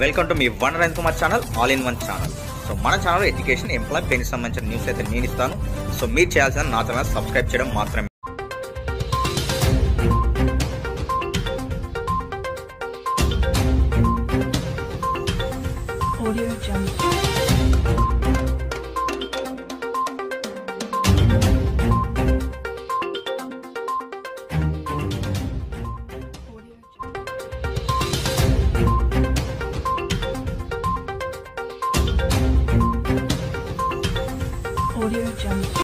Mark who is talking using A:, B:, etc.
A: Welcome to me one rain Kumar channel all in one channel. So మన channel education employment సంబంధించిన news అయితే నేను ఇస్తాను. So మీరు చేయాల్సిన నా ఛానల్ సబ్స్క్రైబ్ చేయడం మాత్రమే. audio jungle